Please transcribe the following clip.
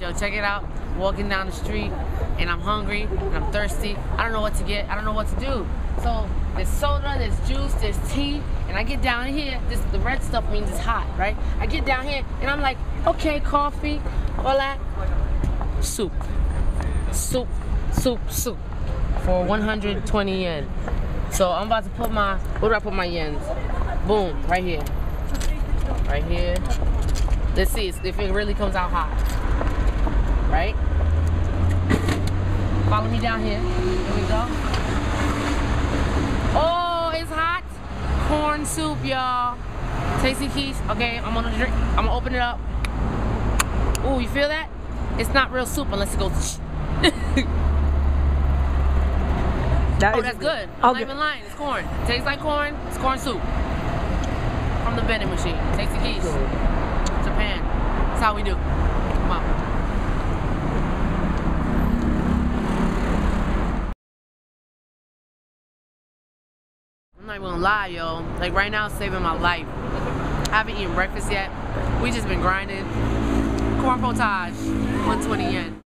Yo, check it out. Walking down the street and I'm hungry and I'm thirsty. I don't know what to get. I don't know what to do. So there's soda, there's juice, there's tea, and I get down here. This the red stuff means it's hot, right? I get down here and I'm like, okay, coffee, all that. Soup, soup, soup, soup, for 120 yen. So I'm about to put my, where do I put my yens? Boom, right here, right here. Let's see if it really comes out hot right? Follow me down here. Here we go. Oh, it's hot. Corn soup, y'all. Tasty Keish. Okay, I'm gonna drink. I'm gonna open it up. Ooh, you feel that? It's not real soup unless it goes. That oh, is that's good. I'm oh, not Okay. even lying. It's corn. tastes like corn. It's corn soup from the vending machine. Tasty Keish. Japan. That's how we do. I'm not even gonna lie, yo. Like right now, saving my life. I haven't eaten breakfast yet. We just been grinding. Corn potage, 120 yen.